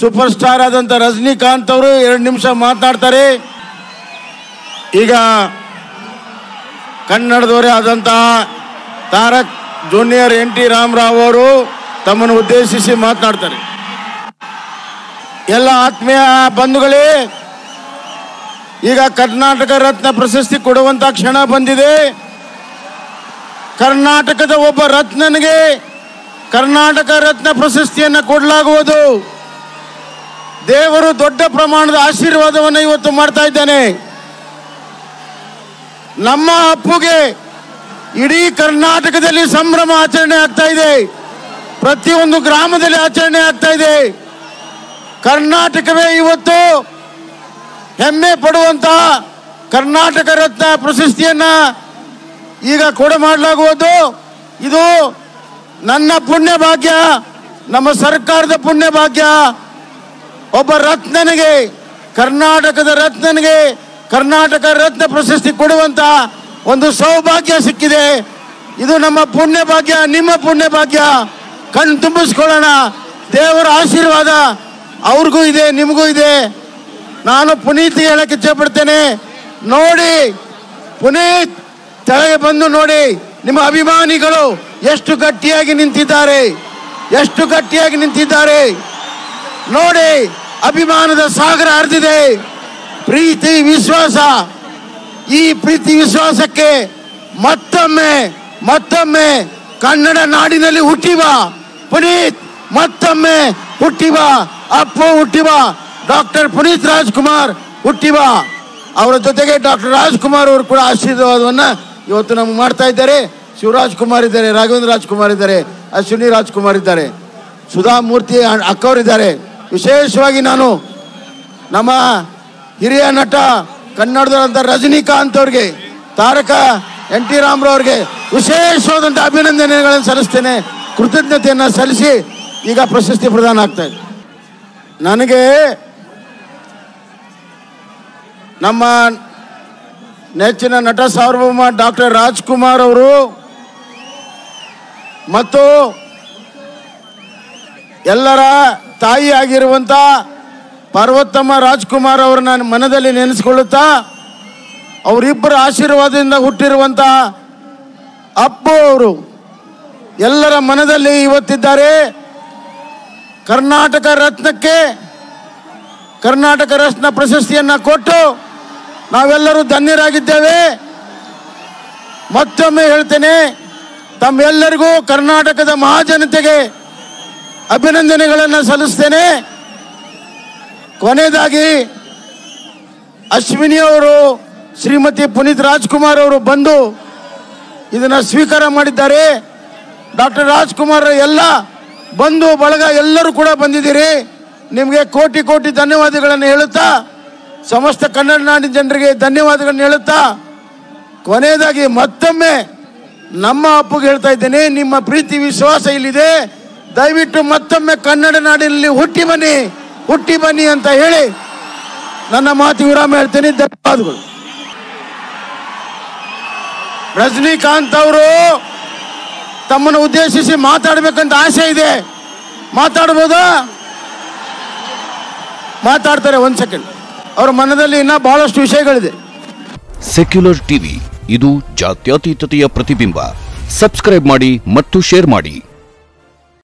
Super star ಆದಂತ ರಜನಿಕಾಂತ್ ಅವರು ಎರಡು ನಿಮಿಷ ಮಾತನಾಡ್ತಾರೆ. ಈಗ ಕನ್ನಡದವರೇ ಆದಂತಹ Tarak junior N T Rama Rao ಅವರು ತಮ್ಮನ್ನು ಉದ್ದೇಶಿಸಿ ಮಾತನಾಡ್ತಾರೆ. ಎಲ್ಲ ಆತ್ಮೀಯ ಬಂಧುಗಳೇ, ಈಗ ಕರ್ನಾಟಕ ರತ್ನ ಪ್ರಶಸ್ತಿ ಕೊಡುವಂತ ಕ್ಷಣ ಬಂದಿದೆ. ಕರ್ನಾಟಕದ ಒಬ್ಬ ರತ್ನನಿಗೆ ಕರ್ನಾಟಕ ರತ್ನ ಪ್ರಶಸ್ತಿಯನ್ನು ಕೊಡಲಾಗುವುದು. ದೇವರು ದೊಡ್ಡ ಪ್ರಮಾಣದ ಆಶೀರ್ವಾದವನ್ನು ಇವತ್ತು ಮಾಡ್ತಾ ಇದ್ದಾನೆ. ನಮ್ಮ ಅಪ್ಪುಗೆ ಇಡೀ ಕರ್ನಾಟಕದಲ್ಲಿ ಸಂಭ್ರಮ ಆಚರಣೆ ಆಗ್ತಾ ಇದೆ. ಪ್ರತಿಯೊಂದು ಗ್ರಾಮದಲ್ಲಿ ಆಚರಣೆ ಆಗ್ತಾ ಇದೆ. ಕರ್ನಾಟಕವೇ ಇವತ್ತು ಹೆಮ್ಮೆ ಪಡುವಂತಹ ಕರ್ನಾಟಕ ರತ್ನ ಪ್ರಶಸ್ತಿಯನ್ನ ಈಗ ಕೊಡ ಮಾಡಲಾಗುವುದು. ಇದು ನನ್ನ ಪುಣ್ಯ ಭಾಗ್ಯ ನಮ್ಮ ಸರ್ಕಾರದ ಪುಣ್ಯ ಭಾಗ್ಯ ಒಬ್ಬ ರತ್ನನಿಗೆ, ಕರ್ನಾಟಕದ ರತ್ನನಿಗೆ, ಕರ್ನಾಟಕ ರತ್ನ ಪ್ರಶಸ್ತಿ ಕೊಡುವಂತ ಒಂದು ಸೌಭಾಗ್ಯ ಸಿಕ್ಕಿದೆ. ಇದು ನಮ್ಮ ಪುಣ್ಯ ಭಾಗ್ಯ ನಿಮ್ಮ ಪುಣ್ಯ ಭಾಗ್ಯ ಕಣ್ ತುಂಬಿಸ್ಕೊಳ್ಳೋಣ. ದೇವರ ಆಶೀರ್ವಾದ ಅವ್ರಿಗೂ ಇದೆ, ನಿಮಗೂ ಇದೆ. ನಾನು ಪುನೀತ್ ಹೇಳಕ್ಕೆ ಇಚ್ಛೆಪಡ್ತೇನೆ. ನೋಡಿ, ಪುನೀತ್ ತೆಳಗೆ ಬಂದು ನೋಡಿ, ನಿಮ್ಮ ಅಭಿಮಾನಿಗಳು ಎಷ್ಟು ಗಟ್ಟಿಯಾಗಿ ನಿಂತಿದ್ದಾರೆ. ಎಷ್ಟು ಗಟ್ಟಿಯಾಗಿ ನಿಂತಿದ್ದಾರೆ. ನೋಡಿ, ಅಭಿಮಾನದ ಸಾಗರ ಹರಿದಿದೆ. ಪ್ರೀತಿ, ವಿಶ್ವಾಸ. ಈ ಪ್ರೀತಿ, ವಿಶ್ವಾಸಕ್ಕೆ ಮತ್ತೊಮ್ಮೆ ಮತ್ತೊಮ್ಮೆ ಕನ್ನಡ ನಾಡಿನಲ್ಲಿ ಹುಟ್ಟಿವ ಪುನೀತ್, ಮತ್ತೊಮ್ಮೆ ಹುಟ್ಟಿವ ಅಪ್ಪು, ಹುಟ್ಟಿವ ಡಾಕ್ಟರ್ ಪುನೀತ್ ರಾಜ್ಕುಮಾರ್ ಹುಟ್ಟಿವ. ಅವರ ಜೊತೆಗೆ ಡಾಕ್ಟರ್ ರಾಜ್ಕುಮಾರ್ ಅವರು ಕೂಡ ಆಶೀರ್ವಾದವನ್ನ ಇವತ್ತು ನಮ್ಗೆ ಮಾಡ್ತಾ ಇದ್ದಾರೆ. ಶಿವರಾಜ್ ಕುಮಾರ್ ಇದ್ದಾರೆ, ರಾಘವೇಂದ್ರ ರಾಜ್ಕುಮಾರ್ ಇದ್ದಾರೆ, ಅಶ್ವಿನಿ ರಾಜ್ಕುಮಾರ್ ಇದ್ದಾರೆ ಸುಧಾಮೂರ್ತಿ ಅಕ್ಕವರಿದ್ದಾರೆ ವಿಶೇಷವಾಗಿ ನಾನು ನಮ್ಮ ಹಿರಿಯ ನಟ ಕನ್ನಡದಂತ ರಜನಿಕಾಂತ್ ಅವ್ರಿಗೆ, ತಾರಕ ಎನ್ ಟಿ ರಾಮರಾವ್ ಅವ್ರಿಗೆ ವಿಶೇಷವಾದಂಥ ಅಭಿನಂದನೆಗಳನ್ನು ಸಲ್ಲಿಸ್ತೇನೆ. ಕೃತಜ್ಞತೆಯನ್ನು ಸಲ್ಲಿಸಿ ಈಗ ಪ್ರಶಸ್ತಿ ಪ್ರದಾನ ಆಗ್ತಾ ಇದೆ. ನನಗೆ ನಮ್ಮ ನೆಚ್ಚಿನ ನಟ ಸಾರ್ವಭೌಮ ಡಾಕ್ಟರ್ ರಾಜ್ಕುಮಾರ್ ಅವರು ಮತ್ತು ಎಲ್ಲರ ತಾಯಿ ತಾಯಿಯಾಗಿರುವಂಥ ಪಾರ್ವತಮ್ಮ ರಾಜ್ಕುಮಾರ್ ನಾನು ಮನದಲ್ಲಿ ನೆನೆಸ್ಕೊಳ್ಳುತ್ತಾ ಅವರಿಬ್ಬರ ಆಶೀರ್ವಾದದಿಂದ ಹುಟ್ಟಿರುವಂಥ ಅಪ್ಪು ಅವರು ಎಲ್ಲರ ಮನದಲ್ಲಿ ಇವತ್ತಿದ್ದಾರೆ. ಕರ್ನಾಟಕ ರತ್ನಕ್ಕೆ ಕರ್ನಾಟಕ ರತ್ನ ಪ್ರಶಸ್ತಿಯನ್ನ ಕೊಟ್ಟು ನಾವೆಲ್ಲರೂ ಧನ್ಯರಾಗಿದ್ದೇವೆ. ಮತ್ತೊಮ್ಮೆ ಹೇಳ್ತೇನೆ, ತಮ್ಮೆಲ್ಲರಿಗೂ ಕರ್ನಾಟಕದ ಮಹಾಜನತೆಗೆ ಅಭಿನಂದನೆಗಳನ್ನು ಸಲ್ಲಿಸ್ತೇನೆ. ಕೊನೆಯದಾಗಿ ಅಶ್ವಿನಿ ಅವರು, ಶ್ರೀಮತಿ ಪುನೀತ್ ರಾಜ್ಕುಮಾರ್ ಅವರು ಬಂದು ಇದನ್ನ ಸ್ವೀಕಾರ ಮಾಡಿದ್ದಾರೆ. ಡಾಕ್ಟರ್ ರಾಜ್ಕುಮಾರ್ ಎಲ್ಲ ಬಂಧು ಬಳಗ ಎಲ್ಲರೂ ಕೂಡ ಬಂದಿದ್ದೀರಿ. ನಿಮಗೆ ಕೋಟಿ ಕೋಟಿ ಧನ್ಯವಾದಗಳನ್ನು ಹೇಳುತ್ತಾ, ಸಮಸ್ತ ಕನ್ನಡ ನಾಡಿನ ಜನರಿಗೆ ಧನ್ಯವಾದಗಳನ್ನು ಹೇಳುತ್ತಾ, ಕೊನೆಯದಾಗಿ ಮತ್ತೊಮ್ಮೆ ನಮ್ಮ ಅಪ್ಪಗೆ ಹೇಳ್ತಾ ಇದ್ದೇನೆ, ನಿಮ್ಮ ಪ್ರೀತಿ, ವಿಶ್ವಾಸ ಇಲ್ಲಿದೆ. ದಯವಿಟ್ಟು ಮತ್ತೊಮ್ಮೆ ಕನ್ನಡ ನಾಡಿನಲ್ಲಿ ಹುಟ್ಟಿ ಬನ್ನಿ ಹುಟ್ಟಿ ಬನ್ನಿ ಅಂತ ಹೇಳಿ ನನ್ನ ಮಾತು ವಿರಾಮ ಹೇಳ್ತೇನೆ. ಧನ್ಯವಾದಗಳು. ರಜನಿಕಾಂತ್ ಅವರು ತಮ್ಮನ್ನು ಉದ್ದೇಶಿಸಿ ಮಾತಾಡಬೇಕಂತ ಆಸೆ ಇದೆ. ಮಾತಾಡ್ಬೋದಾ? ಮಾತಾಡ್ತಾರೆ ಒಂದ್ ಸೆಕೆಂಡ್ ಅವ್ರ ಮನದಲ್ಲಿ ಇನ್ನ ಬಹಳಷ್ಟು ವಿಷಯಗಳಿದೆ. ಸೆಕ್ಯುಲರ್ ಟಿವಿ ಇದು ಜಾತ್ಯತೀತತೆಯ ಪ್ರತಿಬಿಂಬ. ಸಬ್ಸ್ಕ್ರೈಬ್ ಮಾಡಿ ಮತ್ತು ಶೇರ್ ಮಾಡಿ.